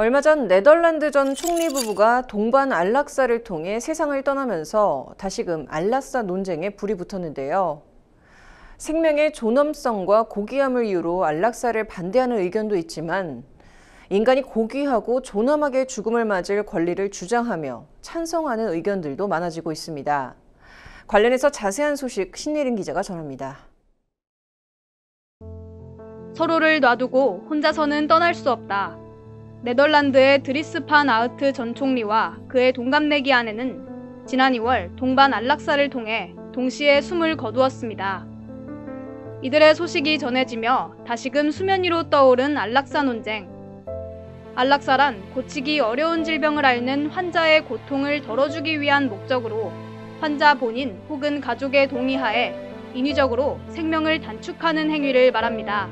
얼마 전 네덜란드 전 총리 부부가 동반 안락사를 통해 세상을 떠나면서 다시금 안락사 논쟁에 불이 붙었는데요. 생명의 존엄성과 고귀함을 이유로 안락사를 반대하는 의견도 있지만 인간이 고귀하고 존엄하게 죽음을 맞을 권리를 주장하며 찬성하는 의견들도 많아지고 있습니다. 관련해서 자세한 소식 신예린 기자가 전합니다. 서로를 놔두고 혼자서는 떠날 수 없다. 네덜란드의 드리스 판 아흐트 전 총리와 그의 동갑내기 아내는 지난 2월 동반 안락사를 통해 동시에 숨을 거두었습니다. 이들의 소식이 전해지며 다시금 수면 위로 떠오른 안락사 논쟁. 안락사란 고치기 어려운 질병을 앓는 환자의 고통을 덜어주기 위한 목적으로 환자 본인 혹은 가족의 동의하에 인위적으로 생명을 단축하는 행위를 말합니다.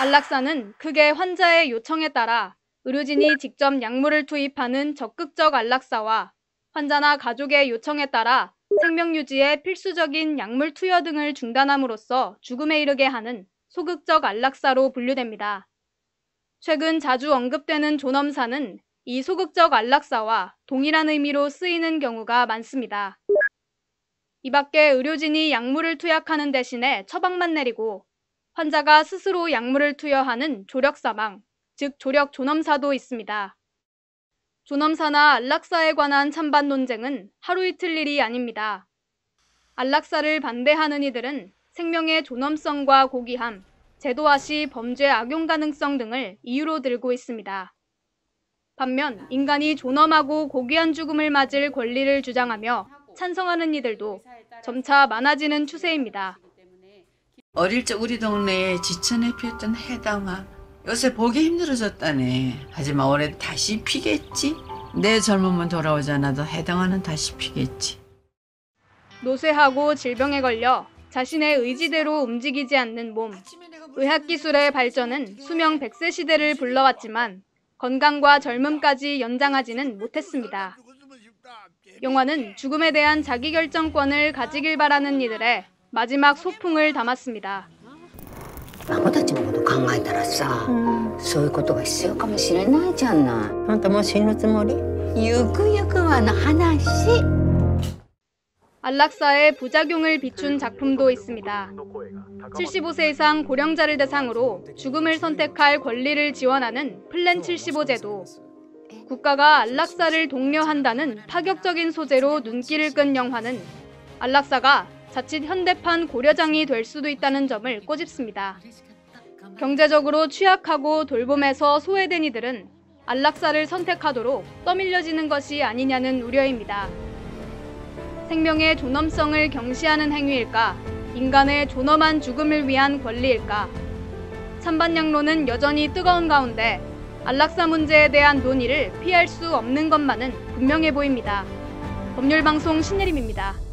안락사는 크게 환자의 요청에 따라 의료진이 직접 약물을 투입하는 적극적 안락사와 환자나 가족의 요청에 따라 생명 유지에 필수적인 약물 투여 등을 중단함으로써 죽음에 이르게 하는 소극적 안락사로 분류됩니다. 최근 자주 언급되는 존엄사는 이 소극적 안락사와 동일한 의미로 쓰이는 경우가 많습니다. 이 밖에 의료진이 약물을 투약하는 대신에 처방만 내리고 환자가 스스로 약물을 투여하는 조력 사망, 즉 조력 존엄사도 있습니다. 존엄사나 안락사에 관한 찬반 논쟁은 하루 이틀 일이 아닙니다. 안락사를 반대하는 이들은 생명의 존엄성과 고귀함, 제도화 시 범죄 악용 가능성 등을 이유로 들고 있습니다. 반면 인간이 존엄하고 고귀한 죽음을 맞을 권리를 주장하며 찬성하는 이들도 점차 많아지는 추세입니다. 어릴 적 우리 동네에 지천에 피었던 해당화 요새 보기 힘들어졌다네. 하지만 올해 다시 피겠지. 내 젊음은 돌아오지 않아도 해당화는 다시 피겠지. 노쇠하고 질병에 걸려 자신의 의지대로 움직이지 않는 몸. 의학기술의 발전은 수명 100세 시대를 불러왔지만 건강과 젊음까지 연장하지는 못했습니다. 영화는 죽음에 대한 자기결정권을 가지길 바라는 이들의 마지막 소풍을 담았습니다. 孫たちのこと考えたらさ、そういうことが必要かもしれないじゃないあんたもう死ぬつもりゆくゆくはの話 안락사의 부작용을 비춘 작품도 있습니다. 75세 이상 고령자를 대상으로 죽음을 선택할 권리를 지원하는 플랜 75 제도. 국가가 안락사를 독려한다는 파격적인 소재로 눈길을 끈 영화는 안락사가 자칫 현대판 고려장이 될 수도 있다는 점을 꼬집습니다. 경제적으로 취약하고 돌봄에서 소외된 이들은 안락사를 선택하도록 떠밀려지는 것이 아니냐는 우려입니다. 생명의 존엄성을 경시하는 행위일까? 인간의 존엄한 죽음을 위한 권리일까? 찬반양론은 여전히 뜨거운 가운데 안락사 문제에 대한 논의를 피할 수 없는 것만은 분명해 보입니다. 법률방송 신예림입니다.